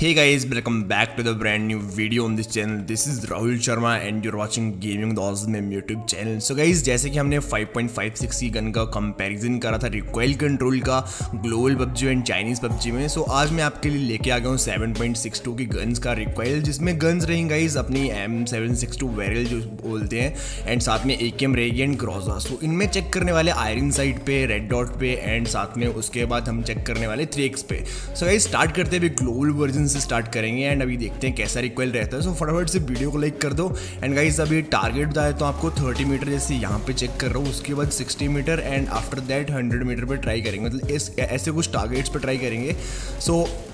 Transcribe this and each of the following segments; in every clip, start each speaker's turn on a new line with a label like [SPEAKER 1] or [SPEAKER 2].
[SPEAKER 1] Hey guys, welcome back to the brand new video on this channel. This is Rahul Sharma and you're watching Gaming the Awesome YouTube channel. So guys, जैसे कि हमने 5.56 की gun का comparison करा था recoil control का global PUBG and Chinese PUBG में so so, आज मैं आपके लिए लेके आ गया हूँ 7.62 की गन्स का रिकॉइल जिसमें गन्स रहेंगे गाइज़ अपनी एम सेवन सिक्स टू जो बोलते हैं एंड साथ में ए के एम रेगी एंड ग्रोजा सो इनमें चेक करने वाले आयरन साइड पे रेड डॉट पे एंड साथ में उसके बाद हम चेक करने वाले थ्री एक्स पे सो so, गाइज़ स्टार्ट करते हैं ग्लोबल वर्जन से स्टार्ट करेंगे एंड अभी देखते हैं कैसा रिक्वेल रहता है। सो फटाफट से वीडियो को लाइक कर दो। एंड गाइज़ अभी टारगेट बताया तो आपको 30 मीटर जैसे यहाँ पे चेक कर रहा हूँ। उसके बाद 60 metre and after that 100 metre पर ट्राई करेंगे। मतलब ऐसे कुछ टारगेट्स पर ट्राई करेंगे। सो so,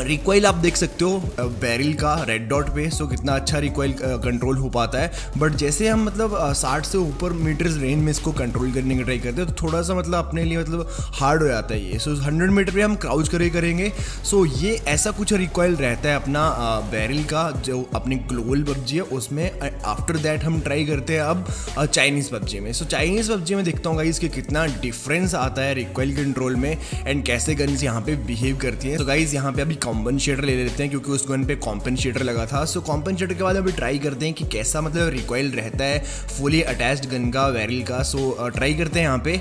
[SPEAKER 1] रिकॉइल आप देख सकते हो बैरिल का रेड डॉट पे सो कितना अच्छा रिकॉइल कंट्रोल हो पाता है। बट जैसे हम मतलब साठ से ऊपर मीटर्स रेंज में इसको कंट्रोल करने की ट्राई करते हैं तो थोड़ा सा मतलब अपने लिए मतलब हार्ड हो जाता है ये। सो हंड्रेड मीटर पे हम क्राउच करे करेंगे। सो ये ऐसा कुछ रिकॉइल रहता है अपना बैरिल का, जो अपनी ग्लोबल पबजी है, उसमें आफ्टर दैट हम ट्राई करते हैं अब चाइनीज़ पबजी में। सो चाइनीज़ पबजी में देखता हूँ गाइज़ कि कितना डिफरेंस आता है रिकॉइल कंट्रोल में एंड कैसे गन्स यहाँ पे बिहेव करती हैं। तो गाइज़ यहाँ पे अभी कॉम्पनशेटर ले लेते हैं क्योंकि उस गन पे कॉम्पनशेटर लगा था। सो कॉम्पनशेटर के बाद अभी ट्राई करते हैं कि कैसा मतलब रिकॉयल रहता है फुली अटैच्ड गन का वैरल का। सो ट्राई करते हैं यहाँ पे।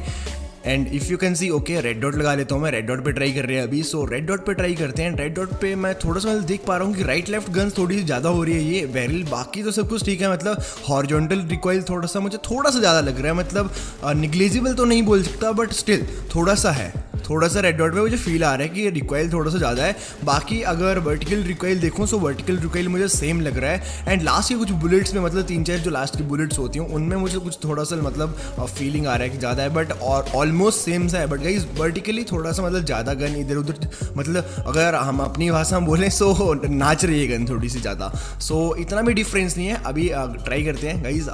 [SPEAKER 1] And if you can see okay red dot लगा लेता हूँ मैं। रेड डॉट पे ट्राई कर रहे हैं अभी। सो रेड डॉट पे ट्राई करते हैं। रेड डॉट पे मैं थोड़ा सा देख पा रहा हूँ कि राइट लेफ़्ट गन्स थोड़ी सी ज़्यादा हो रही है ये वेरिल बाकी तो सब कुछ ठीक है। मतलब हॉर्जोंटल रिकॉयल थोड़ा सा मुझे थोड़ा सा ज़्यादा लग रहा है। मतलब निग्लेजिबल तो नहीं बोल सकता बट स्टिल थोड़ा सा है। थोड़ा सा रेड डॉट में मुझे फील आ रहा है कि रिकॉयल थोड़ा सा ज़्यादा है। बाकी अगर वर्टिकल रिकॉयल देखूँ सो वर्टिकल रिकॉयल मुझे सेम लग रहा है। एंड लास्ट के कुछ बुलेट्स में मतलब तीन चार जो लास्ट की बुलेट्स होती हैं, उनमें मुझे कुछ थोड़ा सा मतलब फीलिंग आ रहा है कि ज़्यादा है। बट और ऑलमोस्ट सेम सा है। बट गाइज़ वर्टिकली थोड़ा सा मतलब ज़्यादा गन इधर उधर मतलब अगर हम अपनी भाषा में बोलें सो नाच रही है गन थोड़ी सी ज़्यादा। सो इतना भी डिफरेंस नहीं है। अभी ट्राई करते हैं। गाइज़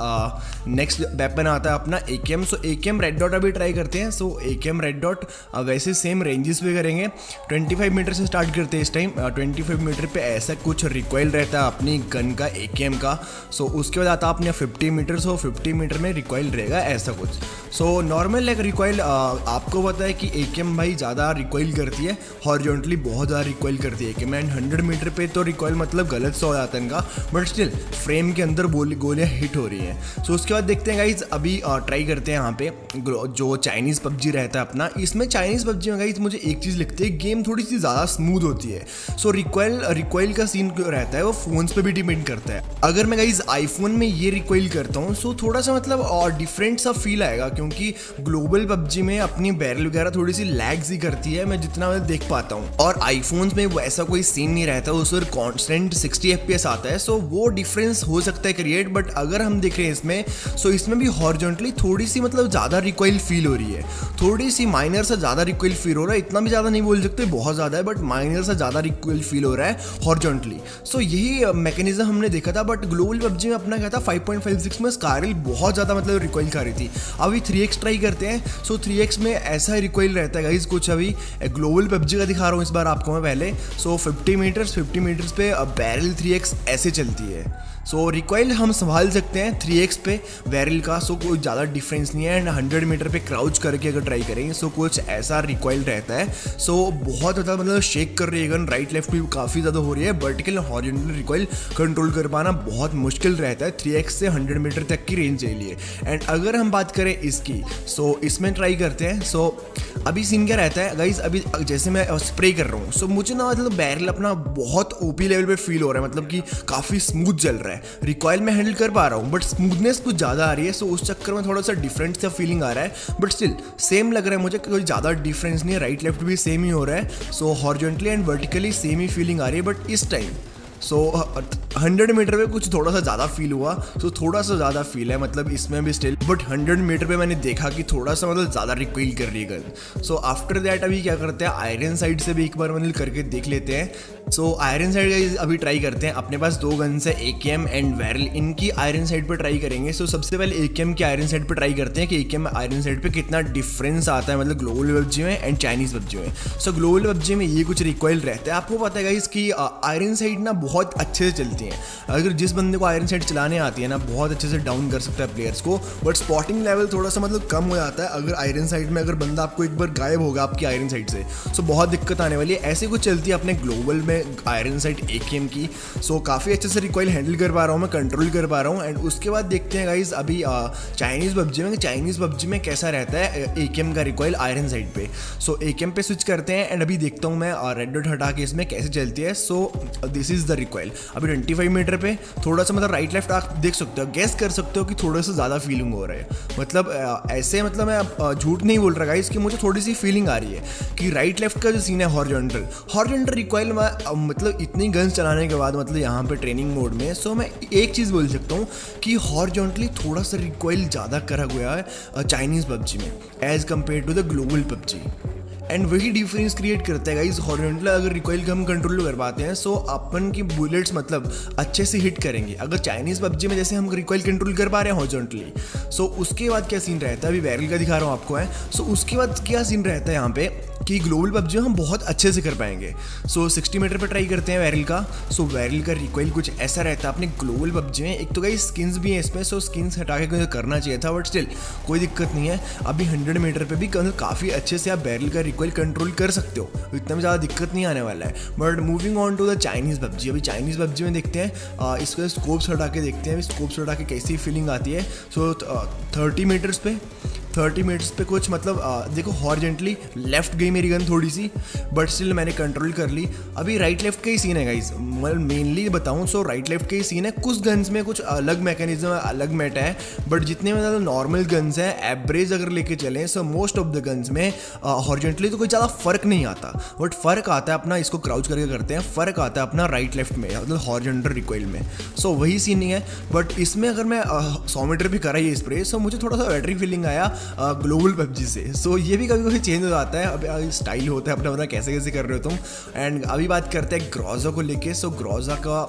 [SPEAKER 1] नेक्स्ट वेपन आता है अपना ए सो ए रेड डॉट अभी ट्राई करते हैं। सो ए रेड डॉट वैसे सेम रेंजेस पे करेंगे। 25 मीटर से स्टार्ट करते हैं इस टाइम 25 मीटर पे ऐसा कुछ रिकॉइल रहता है अपनी गन का ए का। सो उसके बाद आता अपने 50 मीटर सो 50 मीटर में रिकॉइल रहेगा ऐसा कुछ। सो नॉर्मल लाइक रिकॉइल आपको पता है कि ए भाई ज़्यादा रिकॉइल करती है हॉर्जोंटली बहुत ज़्यादा रिकॉइल करती है एंड हंड्रेड मीटर पर तो रिकॉइल मतलब गलत सा हो जाता है इनका। बट स्टिल फ्रेम के अंदर गोलियाँ हिट हो रही हैं। सो उसके बाद देखते हैं गाइज़ अभी ट्राई करते हैं यहाँ पे। जो चाइनीज़ पबजी रहता है अपना, इसमें चाइनीज़ पबजी में गाइज़ मुझे एक चीज़ लिखते हैं गेम थोड़ी सी ज़्यादा स्मूथ होती है। सो रिक्वाइल रिक्वाइल का सीन रहता है, वो फोन्स पे भी डिपेंड करता है। अगर मैं गाइज़ आईफोन में ये रिक्वाइल करता हूँ सो थोड़ा सा मतलब और डिफरेंट सा फील आएगा, क्योंकि ग्लोबल पबजी में अपनी बैरल वगैरह थोड़ी सी लैग्स ही करती है, मैं जितना मैं देख पाता हूँ। और आईफोन में वैसा कोई सीन नहीं रहता, उस पर कॉन्स्टेंट सिक्सटी एफ़ आता है सो वो डिफरेंस हो सकता है क्रिएट बट अगर हम देख रहे हैं इसमें सो इसमें भी हॉर्जेंटली थोड़ी सी मतलब ज़्यादा रिक्वाइल फील हो रही है। थोड़ी सी माइनर से ज़्यादा रिक्वाइल फील हो रहा है। इतना भी ज़्यादा नहीं बोल सकते बहुत ज़्यादा है बट माइनर से ज़्यादा रिक्वल फील हो रहा है हॉर्जेंटली सो so, यही मैकेनिज्म हमने देखा था बट ग्लोबल पबजी में अपना क्या था 5.56 में स्कारल बहुत ज़्यादा मतलब रिकॉइल खा रही थी। अभी 3x ट्राई करते हैं सो 3x में ऐसा रिकॉइल रहता है गाइज़ कुछ अभी ग्लोबल पबजी का दिखा रहा हूँ इस बार आपको मैं पहले। So fifty metres fifty metres पे बैरल थ्री एक्स ऐसे चलती है। सो so, रिकॉइल हम संभाल सकते हैं थ्री एक्स पे वैरल का सो so, कोई ज़्यादा डिफरेंस नहीं है। एंड हंड्रेड मीटर पे क्राउच करके अगर ट्राई करेंगे सो so, कुछ ऐसा रिकॉइल रहता है। सो so, बहुत ज़्यादा मतलब शेक कर रही है गन राइट लेफ़्ट भी काफ़ी ज़्यादा हो रही है। वर्टिकल हॉरिजेंटल रिकॉइल कंट्रोल कर पाना बहुत मुश्किल रहता है थ्री से हंड्रेड मीटर तक की रेंज के लिए। एंड अगर हम बात करें इसकी सो so, इसमें ट्राई करते हैं। सो so, अभी सीन क्या रहता है? गाइज़ अभी, जैसे मैं स्प्रे कर रहा हूँ सो मुझे ना मतलब बैरल अपना बहुत ओपी लेवल पे फील हो रहा है मतलब कि काफ़ी स्मूथ चल रहा है। है रिकॉयल में हैंडल कर पा रहा हूँ बट स्मूथनेस कुछ ज़्यादा आ रही है सो उस चक्कर में थोड़ा सा डिफरेंट सा फीलिंग आ रहा है। बट स्टिल सेम लग रहा है मुझे कोई ज़्यादा डिफरेंस नहीं है राइट लेफ़्ट भी सेम ही हो रहा है। So horizontally and vertically same he feeling आ रही है बट इस टाइम सो हंड्रेड मीटर पे कुछ थोड़ा सा ज़्यादा फील हुआ सो so, थोड़ा सा ज़्यादा फील है मतलब इसमें भी स्टिल बट हंड्रेड मीटर पे मैंने देखा कि थोड़ा सा मतलब ज़्यादा रिक्विल कर रही है गन सो आफ्टर दैट अभी क्या करते हैं आयरन साइड से भी एक बार मतलब करके देख लेते हैं। सो आयरन साइड अभी ट्राई करते हैं अपने पास दो गन्स है A K M and Beryl इनकी आयरन साइड पर ट्राई करेंगे। सो so, सबसे पहले ए के एम की आयरन साइड पर ट्राई करते हैं कि ए के एम आयरन साइड पर कितना डिफरेंस आता है मतलब ग्लोबल पबजी में एंड चाइनीज़ पबजी में। सो ग्लोबल पबजी में ये कुछ रिक्वाइल रहता है। आपको पता है इसकी आयरन साइड ना बहुत अच्छे से चलती चलती हैं। अगर जिस बंदे को आयरन साइड चलाने आती है ना, बहुत अच्छे से डाउन कर सकता है प्लेयर्स को बट स्पॉटिंग लेवल थोड़ा सा मतलब कम हो जाता है अगर आयरन साइड में अगर बंदा आपको एक बार गायब होगा आपकी आयरन साइड से। सो बहुत दिक्कत आने वाली है। ऐसे कुछ चलती है अपने ग्लोबल में आयरन साइड ए की। सो काफ़ी अच्छे से रिकॉइल हैंडल कर पा रहा हूँ मैं कंट्रोल कर पा रहा हूँ। एंड उसके बाद देखते हैं गाइज़ अभी चाइनीज़ पबजी में चाइनीज़ पबजी में कैसा रहता है ए का रिकॉइल आयरन साइड पे। सो ए पे स्विच करते हैं। एंड अभी देखता हूँ मैं रेड डॉट हटा के इसमें कैसे चलती है। So this is the recoil अभी ट्वेंटी फाइव मीटर पे थोड़ा सा मतलब राइट लेफ़्ट आप देख सकते हो गैस कर सकते हो कि थोड़ा सा ज़्यादा फीलिंग हो रहा है। मतलब ऐसे मतलब मैं झूठ नहीं बोल रहा इसकी मुझे थोड़ी सी फीलिंग आ रही है कि राइट लेफ़्ट का जो सीन है हॉर्जेंटल हॉर्जेंटल रिकॉइल में मतलब इतनी गन्स चलाने के बाद मतलब यहाँ पे ट्रेनिंग मोड में सो मैं एक चीज़ बोल सकता हूँ कि हॉर्जेंटली थोड़ा सा रिकॉइल ज़्यादा करा गया है चाइनीज़ पबजी में as compare to the global PUBG. And वही डिफरेंस क्रिएट करता है गाइज़ हॉरिजॉन्टल अगर रिकॉइल हम कंट्रोल कर पाते हैं सो अपन की बुलेट्स मतलब अच्छे से हिट करेंगे। अगर चाइनीज़ पबजी में जैसे हम रिकॉइल कंट्रोल कर पा रहे हैं हॉरिजॉन्टली सो उसके बाद क्या सीन रहता है? अभी बैरल का दिखा रहा हूँ आपको है सो उसके बाद क्या सीन रहता है यहाँ पे? कि ग्लोबल पबजी हम बहुत अच्छे से कर पाएँगे। सो so, 60 मीटर पर ट्राई करते हैं वैरल का। सो so, वैरल का रिकॉइल कुछ ऐसा रहता है। अपने ग्लोबल पबजी में एक तो कई स्किन्स भी हैं इसमें सो स्किन्स हटा के करना चाहिए था बट स्टिल कोई दिक्कत नहीं है। अभी 100 मीटर पे भी काफ़ी अच्छे से आप बैरल का रिकॉइल कंट्रोल कर सकते हो। इतना भी ज़्यादा दिक्कत नहीं आने वाला है। But moving on to the Chinese PUBG अभी चाइनीज़ पबजी में देखते हैं। इसको स्कोप्स हटा के देखते हैं। स्कोप्स हटा के कैसी फीलिंग आती है। सो थर्टी मीटर्स पे थर्टी मिनट्स पे कुछ मतलब आ, देखो हॉर्जेंटली लेफ़्ट गई मेरी गन थोड़ी सी बट स्टिल मैंने कंट्रोल कर ली। अभी राइट लेफ़्ट का ही सीन है गाइज़ मतलब मेनली बताऊँ सो राइट लेफ़्ट का ही सीन है। कुछ गन्स में कुछ अलग मैकेनिज्म अलग मेटा है बट जितने मतलब नॉर्मल गन्स हैं एवरेज अगर लेके चलें so most of the guns में हॉर्जेंटली तो कोई ज़्यादा फ़र्क नहीं आता। बट फ़र्क आता है अपना इसको क्राउच करके करते हैं फ़र्क आता है अपना राइट लेफ़्ट में मतलब हॉर्जेंटल रिकॉइल में। सो so, वही सीन नहीं है बट इसमें अगर मैं सौ मीटर भी करा ये स्प्रे सो मुझे थोड़ा सा बैटरी फीलिंग आया। ग्लोबल पबजी से। सो ये भी कभी कभी चेंज हो जाता है। अभी स्टाइल होता है, अपना अपना कैसे कैसे कर रहे हो तुम। एंड अभी बात करते हैं ग्रोजा को लेके। सो ग्रोजा का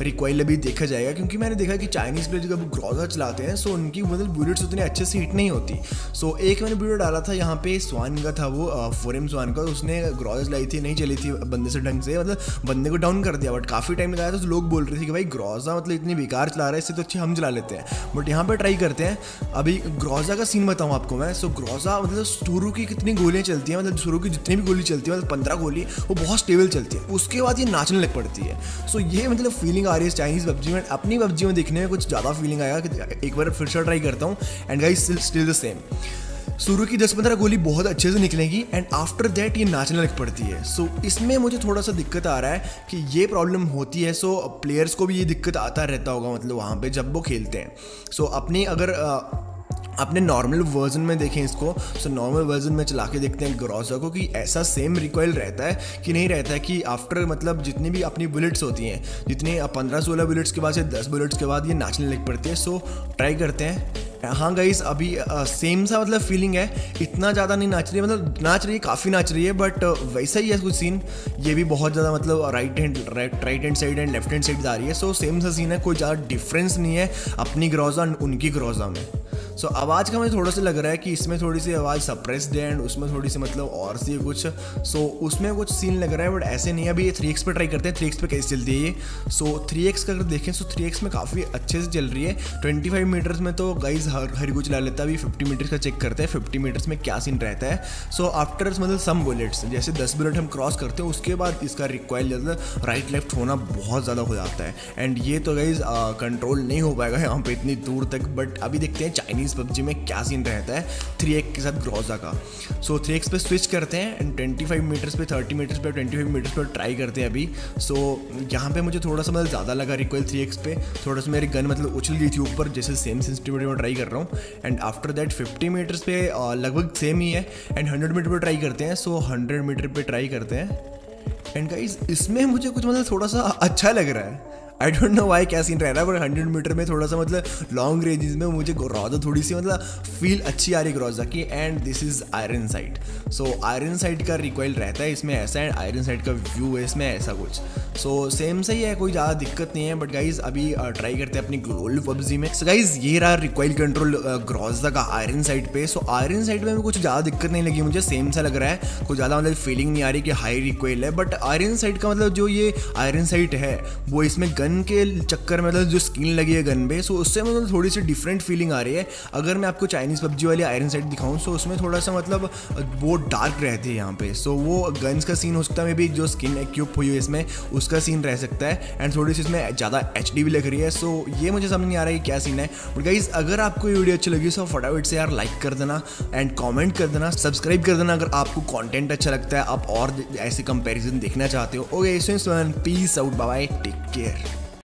[SPEAKER 1] रिक्वाइल अभी देखा जाएगा। क्योंकि मैंने देखा कि चाइनीज़ प्लेयर जब ग्रोजा चलाते हैं सो उनकी मतलब बुलेट्स उतनी अच्छे से हिट नहीं होती। सो एक मैंने वीडियो डाला था, यहाँ पे स्वान का था वो फोरम स्वान का। उसने ग्रोजा चलाई थी, नहीं चली थी बंदे से ढंग से। मतलब बंदे को डाउन कर दिया बट काफ़ी टाइम लगाया तो लोग बोल रहे थे कि भाई ग्रोजा मतलब इतनी बेकार चला रहा है, इससे तो अच्छे हम चला लेते हैं। बट यहाँ पर ट्राई करते हैं। अभी ग्रोजा का सीन बताऊँ आपको मैं सो ग्रोजा मतलब शुरू की कितनी गोलियाँ चलती हैं मतलब शुरू की जितनी भी गोली चलती है मतलब पंद्रह गोली वो बहुत स्टेबल चलती है। उसके बाद ये नाचने लग पड़ती है। सो ये मतलब फीलिंग आ रही है चाइनीज़ पबजी में। अपनी पबजी में देखने में कुछ ज़्यादा फीलिंग आएगा कि एक बार फिर से ट्राई करता हूँ। And guys still the same शुरू की दस पंद्रह गोली बहुत अच्छे से निकलेगी। एंड आफ्टर दैट ये नाचने लग पड़ती है। सो so, इसमें मुझे थोड़ा सा दिक्कत आ रहा है कि ये प्रॉब्लम होती है। सो so, प्लेयर्स को भी ये दिक्कत आता रहता होगा मतलब वहाँ पे जब वो खेलते हैं। सो so, अपनी अगर अपने नॉर्मल वर्जन में देखें इसको सो नॉर्मल वर्जन में चला के देखते हैं ग्रॉसा को कि ऐसा सेम रिकॉयल रहता है कि नहीं रहता है कि आफ्टर मतलब जितनी भी अपनी बुलेट्स होती हैं, जितनी पंद्रह सोलह बुलेट्स के बाद से दस बुलेट्स के बाद ये नाचने लग पड़ती है सो ट्राई करते हैं। हाँ गाइस अभी सेम सा मतलब फीलिंग है, इतना ज़्यादा नहीं नाच रही है मतलब नाच रही है, काफ़ी नाच रही है बट वैसा ही है कुछ सीन ये भी बहुत ज़्यादा मतलब right hand right right hand side and left hand side जा रही है सो सेम सा सीन है, कोई ज़्यादा डिफरेंस नहीं है अपनी ग्रोजा उनकी ग्रोजा में। सो so, आवाज़ का मुझे थोड़ा सा लग रहा है कि इसमें थोड़ी सी आवाज़ सप्रेस्ड है एंड उसमें थोड़ी सी मतलब और सी कुछ। सो so, उसमें कुछ सीन लग रहा है बट ऐसे नहीं अभी ये थ्री एक्स पर ट्राई करते हैं। थ्री एक्स पर कैसे चलती है ये? सो थ्री एक्स का अगर देखें सो थ्री एक्स में काफ़ी अच्छे से चल रही है। ट्वेंटी फाइव मीटर्स में तो गाइज़ हर हर कुछ चला लेता है। अभी फिफ्टी मीटर्स का चेक करते हैं। फिफ्टी मीटर्स में क्या सीन रहता है। सो आफ्टर मतलब सम बुलेट्स जैसे दस बुलेट हम क्रॉस करते हैं उसके बाद इसका रिक्वायर ज़्यादा राइट लेफ़्ट होना बहुत ज़्यादा हो जाता है। एंड ये तो गाइज़ कंट्रोल नहीं हो पाएगा यहाँ पे इतनी दूर तक। बट अभी देखते हैं चाइनीज़ पबजी में क्या सीन रहता है? थ्री एक्स के साथ ग्रोजा का। सो थ्री एक्स पे स्विच करते हैं एंड ट्वेंटी फाइव मीटर्स पे थर्टी मीटर्स पे ट्वेंटी फाइव मीटर्स पे ट्राई करते हैं अभी। सो so, यहाँ पे मुझे थोड़ा सा मतलब ज़्यादा लगा रिक्वाइल थ्री एक्स पे। थोड़ा सा मेरी गन मतलब उछल गई थी ऊपर जैसे सेम सेंसिटिविटी में ट्राई कर रहा हूँ। And after that fifty metres पे लगभग सेम ही है। एंड हंड्रेड मीटर पर ट्राई करते हैं। सो हंड्रेड मीटर पर ट्राई करते हैं। एंड गाइज़ इसमें मुझे कुछ मतलब थोड़ा सा अच्छा लग रहा है। आई डोंट नो वाई क्या सीन रह रहा है पर हंड्रेड मीटर में थोड़ा सा मतलब लॉन्ग रेंजेस में मुझे ग्रोजा थोड़ी सी मतलब फील अच्छी आ रही ग्रोजा की and this is iron sight so iron sight का रिक्वाइल रहता है इसमें ऐसा एंड आयरन साइड का व्यू है इसमें ऐसा कुछ. सो so, सेम सही है कोई ज़्यादा दिक्कत नहीं है बट गाइज़ अभी ट्राई करते हैं अपनी ग्लोल पबजी में. सो so, गाइज़ ये रहा रिक्वाइल कंट्रोल ग्रोजा का आयरन साइड पे. सो आयरन साइड में कुछ ज़्यादा दिक्कत नहीं लगी मुझे सेम सा लग रहा है. कुछ ज़्यादा मतलब फीलिंग नहीं आ रही कि हाई रिक्वाइल है बट आयरन साइड का मतलब जो ये आयरन साइड है वो इसमें गन गन के चक्कर में मतलब जो स्किन लगी है गन पे सो उससे मतलब थोड़ी सी डिफरेंट फीलिंग आ रही है। अगर मैं आपको चाइनीज़ पबजी वाली आयरन साइड दिखाऊँ सो उसमें थोड़ा सा मतलब वो डार्क रहती है यहाँ पे। सो वो गन्स का सीन हो सकता है मे भी जो स्किन एक्यूप हुई है इसमें, उसका सीन रह सकता है। एंड थोड़ी सी इसमें ज़्यादा एचडी भी लग रही है सो ये मुझे समझ नहीं आ रहा है कि क्या सीन है। बट गाइज़ अगर आपको ये वीडियो अच्छी लगी सो फटाफट से यार लाइक कर देना एंड कॉमेंट कर देना सब्सक्राइब कर देना। अगर आपको कॉन्टेंट अच्छा लगता है, आप और ऐसे कंपेरिजन देखना चाहते हो। Okay peace out bye take care